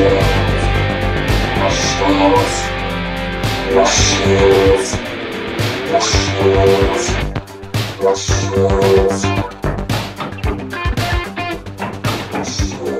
cheiros, nas cheiros, nas cheiros, nas cheiros, nas cheiros, nas cheiros.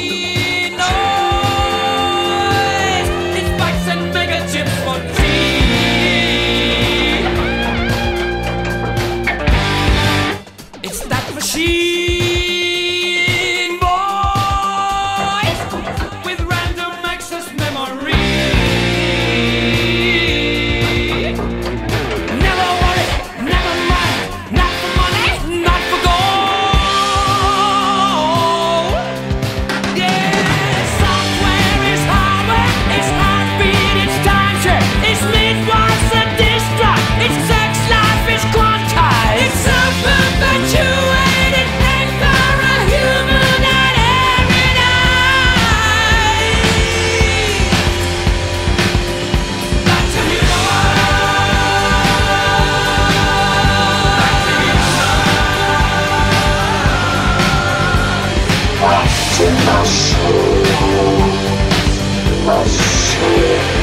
i'll show you